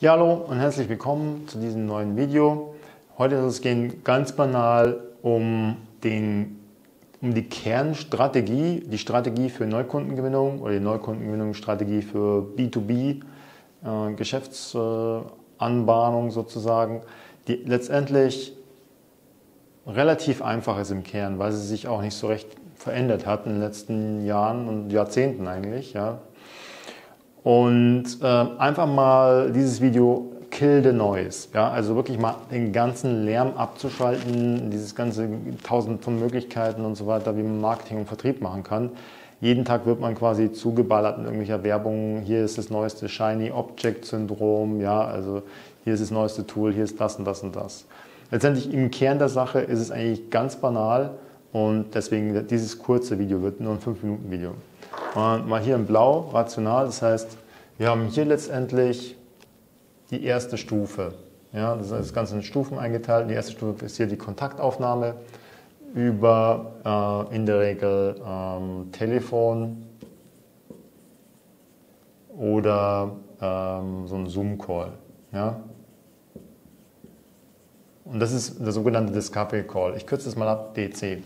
Ja, hallo und herzlich willkommen zu diesem neuen Video. Heute soll es gehen ganz banal um, den, um die Kernstrategie, die Strategie für Neukundengewinnung oder die Neukundengewinnungsstrategie für B2B, äh, sozusagen, die letztendlich relativ einfach ist im Kern, weil sie sich auch nicht so recht verändert hat in den letzten Jahren und Jahrzehnten eigentlich. Ja. Und äh, einfach mal dieses Video Kill the Noise. Ja? Also wirklich mal den ganzen Lärm abzuschalten, dieses ganze tausend von Möglichkeiten und so weiter, wie man Marketing und Vertrieb machen kann. Jeden Tag wird man quasi zugeballert mit irgendwelcher Werbung. Hier ist das neueste Shiny Object Syndrom. Ja, also hier ist das neueste Tool, hier ist das und das und das. Letztendlich im Kern der Sache ist es eigentlich ganz banal und deswegen dieses kurze Video wird nur ein 5 Minuten Video. Und mal hier in Blau, rational, das heißt, wir haben hier letztendlich die erste Stufe. Ja, das ist das Ganze in Stufen eingeteilt. Die erste Stufe ist hier die Kontaktaufnahme über äh, in der Regel ähm, Telefon oder ähm, so ein Zoom-Call. Ja? Und das ist der sogenannte Discovery Call. Ich kürze das mal ab, DC.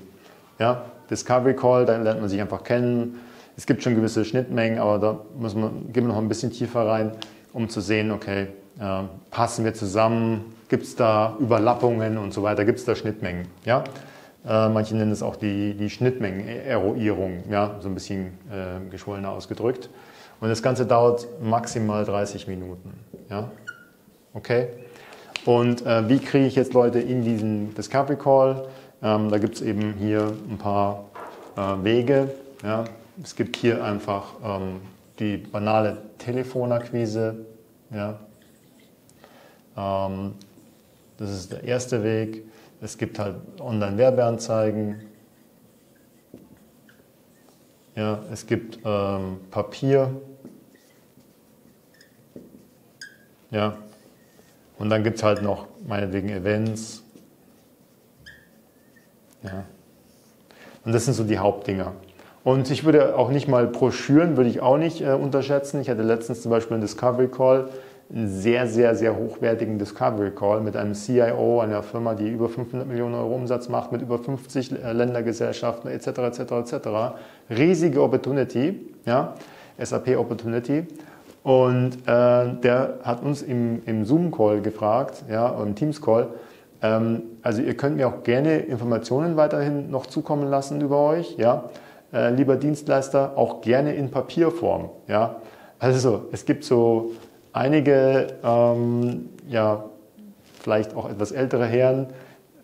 Ja? Discovery Call, da lernt man sich einfach kennen es gibt schon gewisse Schnittmengen, aber da muss man, gehen wir noch ein bisschen tiefer rein, um zu sehen, okay, äh, passen wir zusammen, gibt es da Überlappungen und so weiter, gibt es da Schnittmengen. Ja? Äh, manche nennen es auch die, die Schnittmengen-Eroierung, ja? so ein bisschen äh, geschwollener ausgedrückt. Und das Ganze dauert maximal 30 Minuten. Ja? Okay? Und äh, wie kriege ich jetzt Leute in diesen Discovery Call? Ähm, da gibt es eben hier ein paar äh, Wege. Ja? Es gibt hier einfach ähm, die banale Telefonakquise. Ja. Ähm, das ist der erste Weg. Es gibt halt Online-Werbeanzeigen. Ja, es gibt ähm, Papier. Ja. Und dann gibt es halt noch meinetwegen Events. Ja. Und das sind so die Hauptdinger. Und ich würde auch nicht mal Broschüren, würde ich auch nicht äh, unterschätzen. Ich hatte letztens zum Beispiel einen Discovery Call, einen sehr, sehr, sehr hochwertigen Discovery Call mit einem CIO einer Firma, die über 500 Millionen Euro Umsatz macht, mit über 50 äh, Ländergesellschaften etc. etc. etc. Riesige Opportunity, ja, SAP Opportunity. Und äh, der hat uns im, im Zoom-Call gefragt, ja, im Teams-Call, ähm, also ihr könnt mir auch gerne Informationen weiterhin noch zukommen lassen über euch, ja, äh, lieber Dienstleister, auch gerne in Papierform. Ja? Also es gibt so einige, ähm, ja, vielleicht auch etwas ältere Herren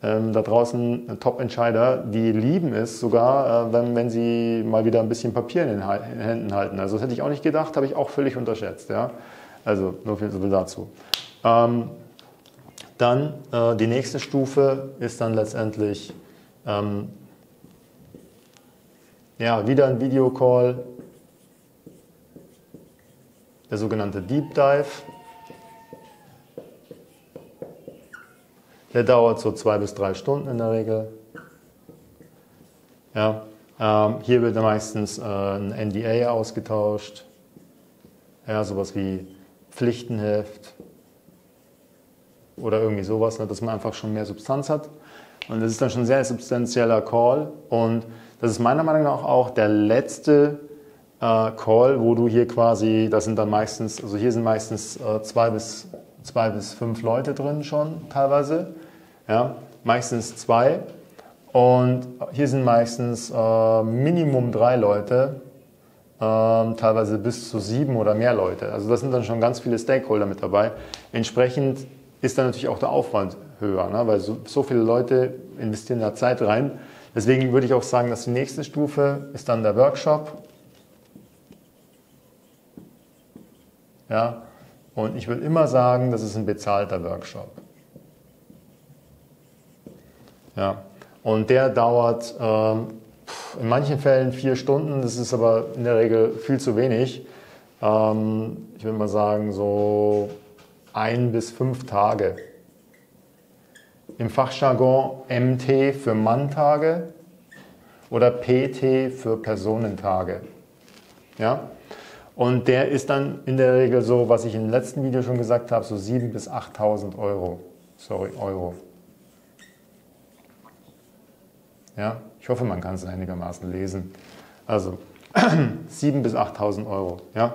ähm, da draußen, Top-Entscheider, die lieben es sogar, äh, wenn, wenn sie mal wieder ein bisschen Papier in den, in den, Händen halten. Also das hätte ich auch nicht gedacht, habe ich auch völlig unterschätzt. Ja? Also nur viel, so viel dazu. Ähm, dann äh, die nächste Stufe ist dann letztendlich ähm, ja, wieder ein Videocall, der sogenannte Deep Dive. Der dauert so zwei bis drei Stunden in der Regel. Ja, ähm, hier wird meistens äh, ein NDA ausgetauscht. Ja, sowas wie Pflichtenheft oder irgendwie sowas, ne, dass man einfach schon mehr Substanz hat. Und das ist dann schon ein sehr substanzieller Call. Und das ist meiner Meinung nach auch der letzte äh, Call, wo du hier quasi, das sind dann meistens, also hier sind meistens äh, zwei, bis, zwei bis fünf Leute drin schon teilweise. Ja, meistens zwei. Und hier sind meistens äh, Minimum drei Leute, ähm, teilweise bis zu sieben oder mehr Leute. Also das sind dann schon ganz viele Stakeholder mit dabei. Entsprechend ist dann natürlich auch der Aufwand höher, ne? weil so, so viele Leute investieren da Zeit rein. Deswegen würde ich auch sagen, dass die nächste Stufe ist dann der Workshop. Ja, und ich würde immer sagen, das ist ein bezahlter Workshop. Ja, und der dauert ähm, in manchen Fällen vier Stunden, das ist aber in der Regel viel zu wenig. Ähm, ich würde mal sagen, so ein bis fünf Tage im Fachjargon MT für Manntage oder PT für Personentage. Ja? Und der ist dann in der Regel so, was ich im letzten Video schon gesagt habe, so 7.000 bis 8.000 Euro. Sorry, Euro. Ja, ich hoffe, man kann es einigermaßen lesen. Also 7.000 bis 8.000 Euro. Ja.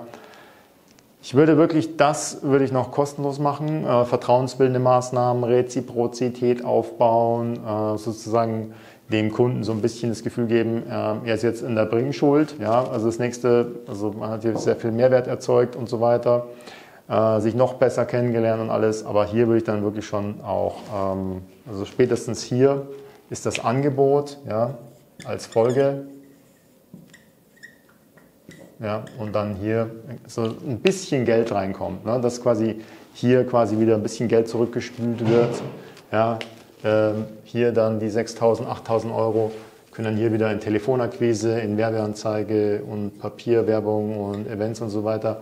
Ich würde wirklich das würde ich noch kostenlos machen, äh, vertrauensbildende Maßnahmen, Reziprozität aufbauen, äh, sozusagen dem Kunden so ein bisschen das Gefühl geben, äh, er ist jetzt in der Bringschuld. Ja, also das nächste, also man hat hier sehr viel Mehrwert erzeugt und so weiter, äh, sich noch besser kennengelernt und alles. Aber hier würde ich dann wirklich schon auch, ähm, also spätestens hier ist das Angebot, ja, als Folge. Ja, und dann hier so ein bisschen Geld reinkommt, ne, dass quasi hier quasi wieder ein bisschen Geld zurückgespült wird. Ja, ähm, hier dann die 6.000, 8.000 Euro können dann hier wieder in Telefonakquise, in Werbeanzeige und Papierwerbung und Events und so weiter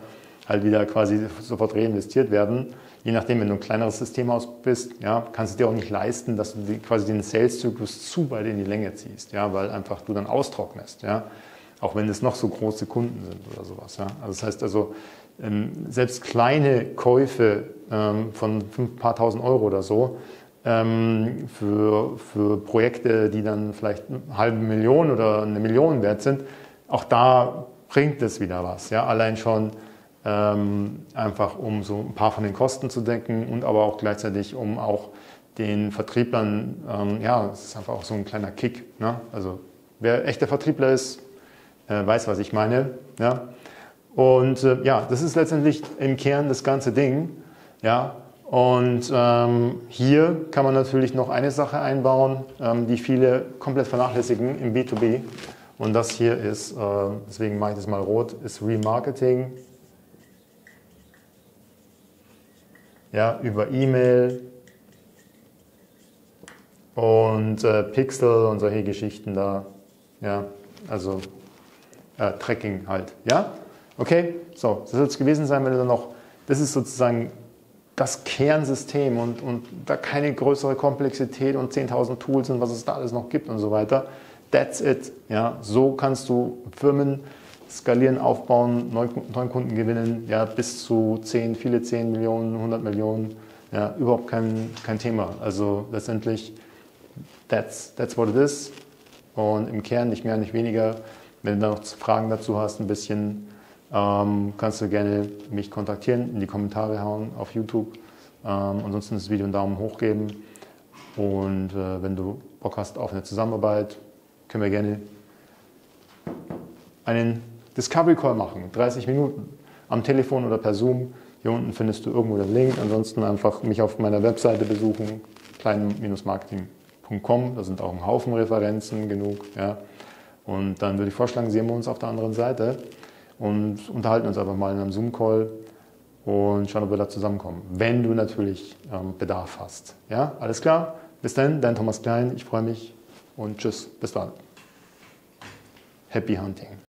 halt wieder quasi sofort reinvestiert werden. Je nachdem, wenn du ein kleineres System aus bist, ja, kannst du dir auch nicht leisten, dass du die, quasi den Sales-Zyklus zu weit in die Länge ziehst, ja, weil einfach du dann austrocknest, ja, auch wenn es noch so große Kunden sind oder sowas. Ja. Also das heißt also, ähm, selbst kleine Käufe ähm, von ein paar tausend Euro oder so ähm, für, für Projekte, die dann vielleicht eine halbe Million oder eine Million wert sind, auch da bringt es wieder was. Ja? Allein schon einfach, um so ein paar von den Kosten zu denken und aber auch gleichzeitig, um auch den Vertrieblern, ähm, ja, es ist einfach auch so ein kleiner Kick. Ne? Also wer echter Vertriebler ist, äh, weiß, was ich meine. Ja? Und äh, ja, das ist letztendlich im Kern das ganze Ding. Ja, und ähm, hier kann man natürlich noch eine Sache einbauen, ähm, die viele komplett vernachlässigen im B2B. Und das hier ist, äh, deswegen mache ich das mal rot, ist Remarketing. Ja, über E-Mail und äh, Pixel und solche Geschichten da. Ja, also äh, Tracking halt. Ja, okay, so, das soll es gewesen sein, wenn du dann noch, das ist sozusagen das Kernsystem und, und da keine größere Komplexität und 10.000 Tools und was es da alles noch gibt und so weiter. That's it. Ja, so kannst du Firmen skalieren, aufbauen, neuen Kunden gewinnen, ja, bis zu 10, viele 10 Millionen, 100 Millionen. Ja, überhaupt kein, kein Thema. Also letztendlich, that's, that's what it is. Und im Kern nicht mehr, nicht weniger. Wenn du da noch Fragen dazu hast, ein bisschen, ähm, kannst du gerne mich kontaktieren, in die Kommentare hauen auf YouTube. Ähm, ansonsten das Video einen Daumen hoch geben. Und äh, wenn du Bock hast auf eine Zusammenarbeit, können wir gerne einen Discovery Call machen, 30 Minuten am Telefon oder per Zoom. Hier unten findest du irgendwo den Link. Ansonsten einfach mich auf meiner Webseite besuchen, klein-marketing.com. Da sind auch ein Haufen Referenzen genug. Ja. Und dann würde ich vorschlagen, sehen wir uns auf der anderen Seite und unterhalten uns einfach mal in einem Zoom-Call und schauen, ob wir da zusammenkommen. Wenn du natürlich ähm, Bedarf hast. Ja, alles klar? Bis dann, dein Thomas Klein. Ich freue mich und tschüss. Bis dann. Happy Hunting.